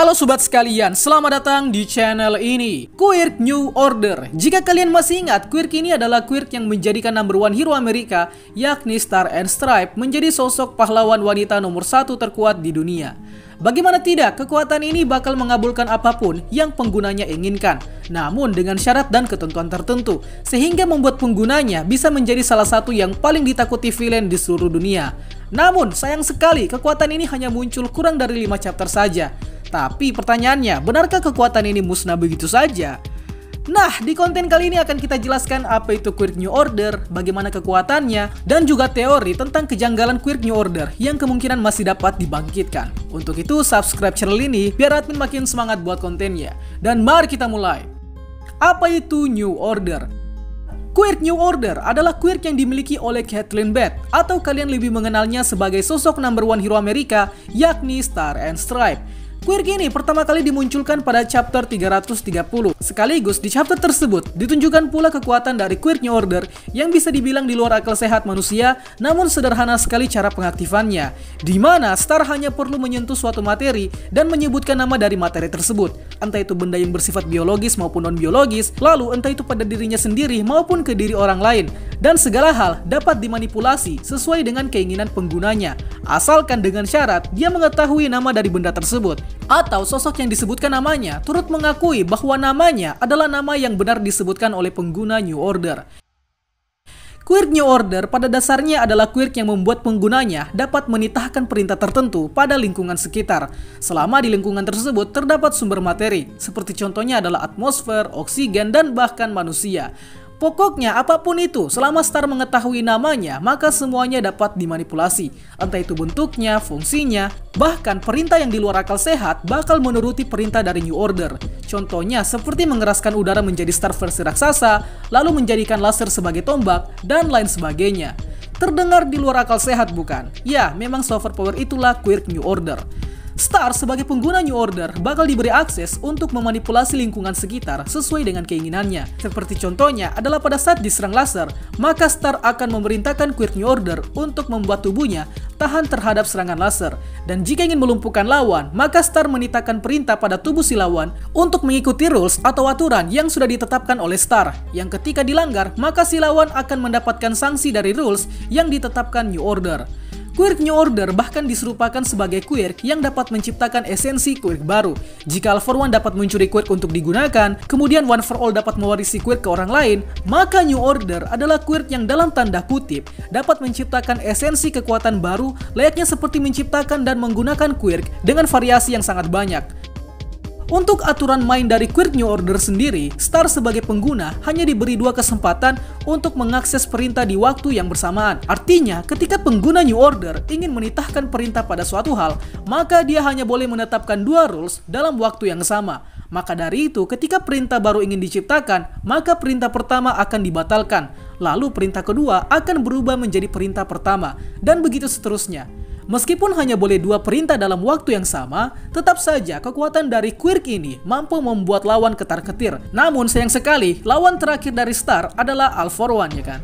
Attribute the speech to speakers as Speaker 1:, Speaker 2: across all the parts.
Speaker 1: Halo sobat sekalian, selamat datang di channel ini. Quirk New Order. Jika kalian masih ingat, Quirk ini adalah Quirk yang menjadikan number one hero Amerika Yakni Star and Stripe menjadi sosok pahlawan wanita nomor satu terkuat di dunia. Bagaimana tidak, kekuatan ini bakal mengabulkan apa pun yang penggunanya inginkan. Namun dengan syarat dan ketentuan tertentu Sehingga membuat penggunanya bisa menjadi salah satu yang paling ditakuti villain di seluruh dunia. Namun sayang sekali kekuatan ini hanya muncul kurang dari 5 chapter saja tapi pertanyaannya, benarkah kekuatan ini musnah begitu saja? Nah, di konten kali ini akan kita jelaskan apa itu Quirk New Order, bagaimana kekuatannya, dan juga teori tentang kejanggalan Quirk New Order yang kemungkinan masih dapat dibangkitkan. Untuk itu, subscribe channel ini biar admin makin semangat buat kontennya. Dan mari kita mulai. Apa itu New Order? Quirk New Order adalah quirk yang dimiliki oleh Kathleen Beth atau kalian lebih mengenalnya sebagai sosok number one hero Amerika yakni Star and Stripe Quirk ini pertama kali dimunculkan pada chapter 330. Sekaligus di chapter tersebut ditunjukkan pula kekuatan dari Quirk Order yang bisa dibilang di luar akal sehat manusia, namun sederhana sekali cara pengaktifannya. Di mana Star hanya perlu menyentuh suatu materi dan menyebutkan nama dari materi tersebut. Entah itu benda yang bersifat biologis maupun non-biologis, lalu entah itu pada dirinya sendiri maupun ke diri orang lain. Dan segala hal dapat dimanipulasi sesuai dengan keinginan penggunanya, asalkan dengan syarat dia mengetahui nama dari benda tersebut atau sosok yang disebutkan namanya turut mengakui bahwa namanya adalah nama yang benar disebutkan oleh pengguna New Order. Quirk New Order pada dasarnya adalah quirk yang membuat penggunanya dapat menitahkan perintah tertentu pada lingkungan sekitar, selama di lingkungan tersebut terdapat sumber materi, seperti contohnya adalah atmosfer, oksigen, dan bahkan manusia. Pokoknya apa pun itu, selama Star mengetahui namanya, maka semuanya dapat dimanipulasi. Entah itu bentuknya, fungsinya, bahkan perintah yang di luar akal sehat bakal menuruti perintah dari New Order. Contohnya seperti mengeraskan udara menjadi Star versi raksasa, lalu menjadikan laser sebagai tombak, dan lain sebagainya. Terdengar di luar akal sehat bukan? Ya, memang software power itulah Quirk New Order. Star sebagai pengguna New Order bakal diberi akses untuk memanipulasi lingkungan sekitar sesuai dengan keinginannya. Seperti contohnya adalah pada saat diserang laser, maka Star akan memerintahkan Quirk New Order untuk membuat tubuhnya tahan terhadap serangan laser. Dan jika ingin melumpuhkan lawan, maka Star menitahkan perintah pada tubuh si lawan untuk mengikuti rules atau aturan yang sudah ditetapkan oleh Star. Yang ketika dilanggar, maka si lawan akan mendapatkan sanksi dari rules yang ditetapkan New Order. Quirk New Order bahkan diserupakan sebagai quirk yang dapat menciptakan esensi quirk baru. Jika All for One dapat mencuri quirk untuk digunakan, kemudian One for All dapat mewarisi quirk ke orang lain, maka New Order adalah quirk yang dalam tanda kutip dapat menciptakan esensi kekuatan baru layaknya seperti menciptakan dan menggunakan quirk dengan variasi yang sangat banyak. Untuk aturan main dari Quirk New Order sendiri, Star sebagai pengguna hanya diberi dua kesempatan untuk mengakses perintah di waktu yang bersamaan. Artinya, ketika pengguna New Order ingin menitahkan perintah pada suatu hal, maka dia hanya boleh menetapkan dua rules dalam waktu yang sama. Maka dari itu, ketika perintah baru ingin diciptakan, maka perintah pertama akan dibatalkan. Lalu perintah kedua akan berubah menjadi perintah pertama, dan begitu seterusnya. Meskipun hanya boleh dua perintah dalam waktu yang sama, tetap saja kekuatan dari Quirk ini mampu membuat lawan ketar-ketir. Namun sayang sekali, lawan terakhir dari Star adalah All One ya kan?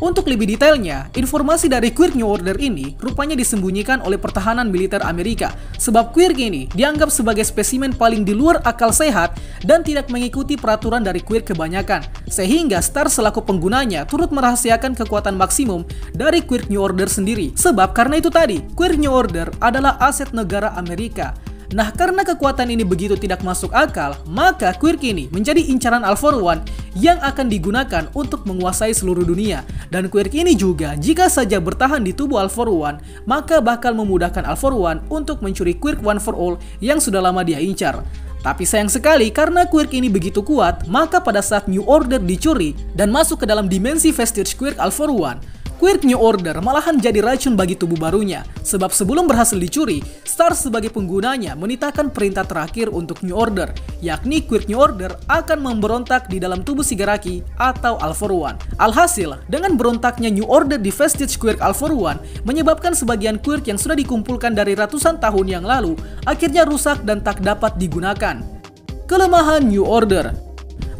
Speaker 1: Untuk lebih detailnya, informasi dari Quirk New Order ini rupanya disembunyikan oleh pertahanan militer Amerika sebab Quirk ini dianggap sebagai spesimen paling di luar akal sehat dan tidak mengikuti peraturan dari Quirk kebanyakan sehingga Star selaku penggunanya turut merahasiakan kekuatan maksimum dari Quirk New Order sendiri sebab karena itu tadi Quirk New Order adalah aset negara Amerika Nah, karena kekuatan ini begitu tidak masuk akal, maka Quirk ini menjadi incaran for One yang akan digunakan untuk menguasai seluruh dunia. Dan Quirk ini juga, jika saja bertahan di tubuh for One, maka bakal memudahkan for One untuk mencuri Quirk One for All yang sudah lama dia incar. Tapi sayang sekali karena Quirk ini begitu kuat, maka pada saat New Order dicuri dan masuk ke dalam dimensi Vestige Quirk All for One, Quirk New Order malahan jadi racun bagi tubuh barunya, sebab sebelum berhasil dicuri, Star sebagai penggunanya menitahkan perintah terakhir untuk New Order, yakni Quirk New Order akan memberontak di dalam tubuh Sigaraki atau All for One. Alhasil, dengan berontaknya New Order di Vestige Quirk All for One, menyebabkan sebagian Quirk yang sudah dikumpulkan dari ratusan tahun yang lalu, akhirnya rusak dan tak dapat digunakan. Kelemahan New Order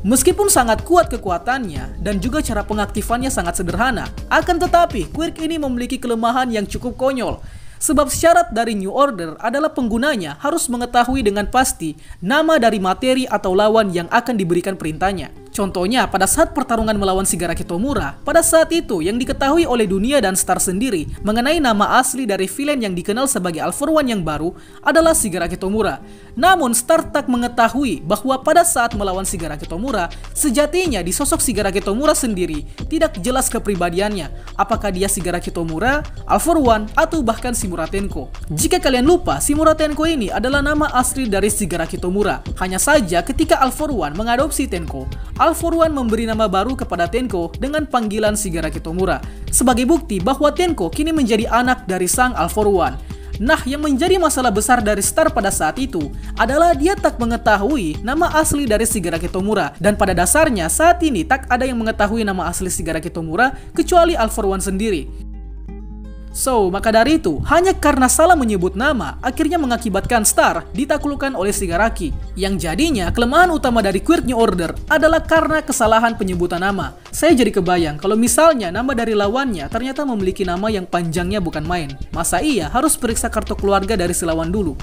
Speaker 1: Meskipun sangat kuat kekuatannya dan juga cara pengaktifannya sangat sederhana, akan tetapi Quirk ini memiliki kelemahan yang cukup konyol. Sebab syarat dari New Order adalah penggunanya harus mengetahui dengan pasti nama dari materi atau lawan yang akan diberikan perintahnya. Contohnya, pada saat pertarungan melawan Shigaraki Tomura, pada saat itu yang diketahui oleh dunia dan Star sendiri mengenai nama asli dari villain yang dikenal sebagai Alpha One yang baru adalah Shigaraki Tomura. Namun, Star tak mengetahui bahwa pada saat melawan Shigaraki Tomura, sejatinya di sosok Shigaraki Tomura sendiri tidak jelas kepribadiannya, apakah dia Shigaraki Tomura, Alpha One, atau bahkan Shimura Tenko. Jika kalian lupa, Shimura Tenko ini adalah nama asli dari Shigaraki Tomura. Hanya saja ketika Alpha One mengadopsi Tenko, One memberi nama baru kepada Tenko dengan panggilan Shigaraki Tomura sebagai bukti bahwa Tenko kini menjadi anak dari sang Al One. Nah, yang menjadi masalah besar dari Star pada saat itu adalah dia tak mengetahui nama asli dari Shigaraki Tomura dan pada dasarnya saat ini tak ada yang mengetahui nama asli Shigaraki Tomura kecuali Al One sendiri. So, maka dari itu, hanya karena salah menyebut nama, akhirnya mengakibatkan Star ditaklukkan oleh Shigaraki. Yang jadinya, kelemahan utama dari Quirk New Order adalah karena kesalahan penyebutan nama. Saya jadi kebayang kalau misalnya nama dari lawannya ternyata memiliki nama yang panjangnya bukan main. Masa iya harus periksa kartu keluarga dari si lawan dulu?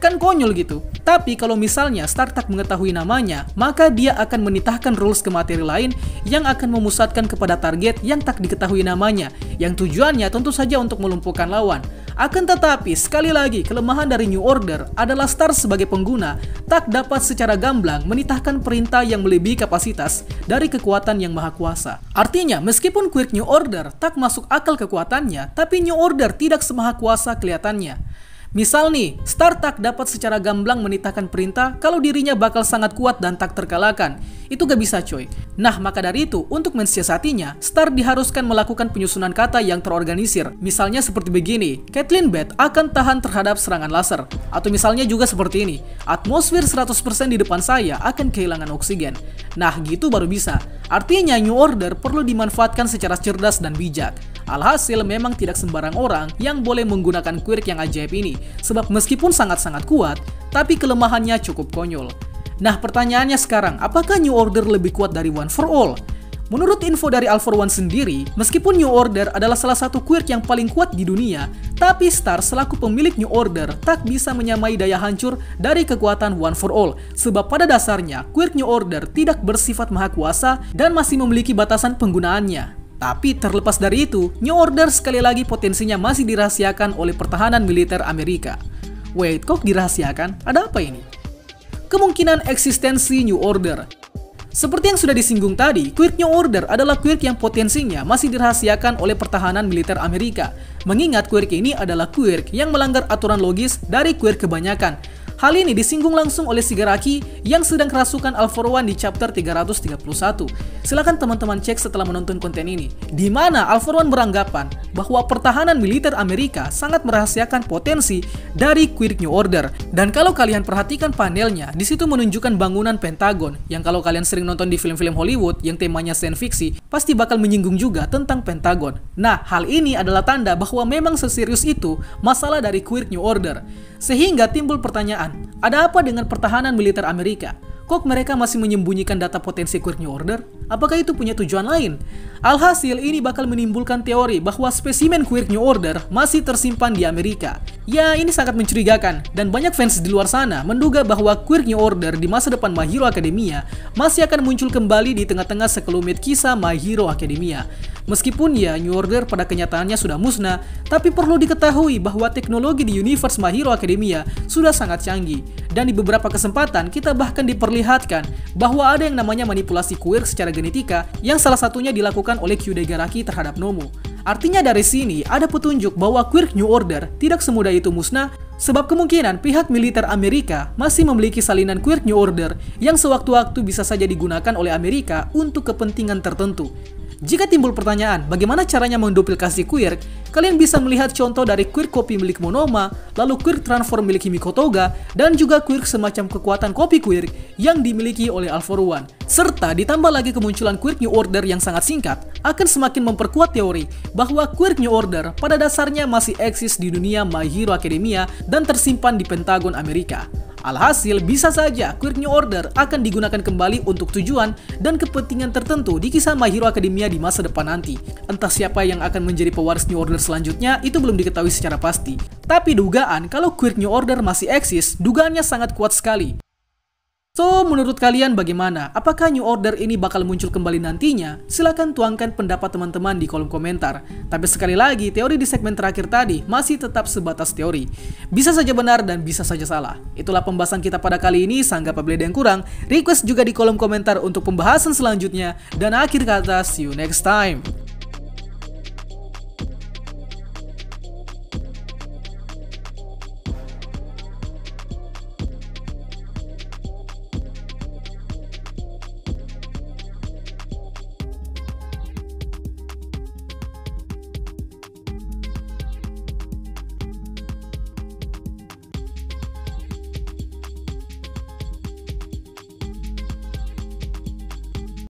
Speaker 1: Kan konyol gitu. Tapi kalau misalnya StarTag mengetahui namanya, maka dia akan menitahkan rules ke materi lain yang akan memusatkan kepada target yang tak diketahui namanya, yang tujuannya tentu saja untuk melumpuhkan lawan. Akan tetapi, sekali lagi, kelemahan dari New Order adalah Star sebagai pengguna tak dapat secara gamblang menitahkan perintah yang melebihi kapasitas dari kekuatan yang maha kuasa. Artinya, meskipun Quirk New Order tak masuk akal kekuatannya, tapi New Order tidak semaha kuasa kelihatannya. Misal nih, Startup dapat secara gamblang menitahkan perintah kalau dirinya bakal sangat kuat dan tak terkalahkan. Itu gak bisa coy. Nah, maka dari itu, untuk mensiasatinya, Star diharuskan melakukan penyusunan kata yang terorganisir. Misalnya seperti begini, Kathleen Beth akan tahan terhadap serangan laser. Atau misalnya juga seperti ini, atmosfer 100% di depan saya akan kehilangan oksigen. Nah, gitu baru bisa. Artinya New Order perlu dimanfaatkan secara cerdas dan bijak. Alhasil memang tidak sembarang orang yang boleh menggunakan quirk yang ajaib ini, sebab meskipun sangat-sangat kuat, tapi kelemahannya cukup konyol. Nah pertanyaannya sekarang, apakah New Order lebih kuat dari One for All? Menurut info dari All for One sendiri, meskipun New Order adalah salah satu quirk yang paling kuat di dunia, tapi Star selaku pemilik New Order tak bisa menyamai daya hancur dari kekuatan One for All, sebab pada dasarnya quirk New Order tidak bersifat maha kuasa dan masih memiliki batasan penggunaannya. Tapi terlepas dari itu, New Order sekali lagi potensinya masih dirahasiakan oleh pertahanan militer Amerika. Wait, kok dirahasiakan? Ada apa ini? Kemungkinan eksistensi New Order seperti yang sudah disinggung tadi, Quirk New Order adalah Quirk yang potensinya masih dirahasiakan oleh pertahanan militer Amerika. Mengingat Quirk ini adalah Quirk yang melanggar aturan logis dari Quirk kebanyakan, Hal ini disinggung langsung oleh Shigaraki yang sedang kerasukan Alpha One di chapter 331. Silahkan teman-teman cek setelah menonton konten ini, di mana One beranggapan bahwa pertahanan militer Amerika sangat merahasiakan potensi dari Quirk New Order. Dan kalau kalian perhatikan panelnya, di situ menunjukkan bangunan Pentagon, yang kalau kalian sering nonton di film-film Hollywood yang temanya sains fiksi, pasti bakal menyinggung juga tentang Pentagon. Nah, hal ini adalah tanda bahwa memang seserius itu masalah dari Quirk New Order. Sehingga timbul pertanyaan, ada apa dengan pertahanan militer Amerika? Kok mereka masih menyembunyikan data potensi Quirk New Order? Apakah itu punya tujuan lain? Alhasil ini bakal menimbulkan teori bahwa spesimen Quirk New Order masih tersimpan di Amerika. Ya, ini sangat mencurigakan dan banyak fans di luar sana menduga bahwa Quirk New Order di masa depan My Hero Academia masih akan muncul kembali di tengah-tengah sekelumit kisah My Hero Academia. Meskipun ya New Order pada kenyataannya sudah musnah, tapi perlu diketahui bahwa teknologi di universe My Hero Academia sudah sangat canggih. Dan di beberapa kesempatan kita bahkan diperlihatkan bahwa ada yang namanya manipulasi Quirk secara genetika yang salah satunya dilakukan oleh Kyudegaraki terhadap Nomu. Artinya dari sini ada petunjuk bahwa Quirk New Order tidak semudah itu musnah sebab kemungkinan pihak militer Amerika masih memiliki salinan Quirk New Order yang sewaktu-waktu bisa saja digunakan oleh Amerika untuk kepentingan tertentu. Jika timbul pertanyaan, bagaimana caranya menduplikasi Quirk, kalian bisa melihat contoh dari Quirk kopi milik Monoma, lalu Quirk transform milik Himiko Toga, dan juga Quirk semacam kekuatan kopi Quirk yang dimiliki oleh Alpha One. Serta ditambah lagi kemunculan Quirk New Order yang sangat singkat, akan semakin memperkuat teori bahwa Quirk New Order pada dasarnya masih eksis di dunia My Hero Academia dan tersimpan di Pentagon Amerika. Alhasil, bisa saja Quirk New Order akan digunakan kembali untuk tujuan dan kepentingan tertentu di kisah My Hero Academia di masa depan nanti. Entah siapa yang akan menjadi pewaris New Order selanjutnya, itu belum diketahui secara pasti. Tapi dugaan kalau Quirk New Order masih eksis, dugaannya sangat kuat sekali. So, menurut kalian bagaimana? Apakah New Order ini bakal muncul kembali nantinya? Silahkan tuangkan pendapat teman-teman di kolom komentar. Tapi sekali lagi, teori di segmen terakhir tadi masih tetap sebatas teori. Bisa saja benar dan bisa saja salah. Itulah pembahasan kita pada kali ini, sangka apa yang kurang. Request juga di kolom komentar untuk pembahasan selanjutnya. Dan akhir kata, see you next time.